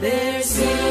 There's